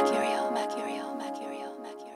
Mercurial, Mercurial, Mercurial, Mercurial.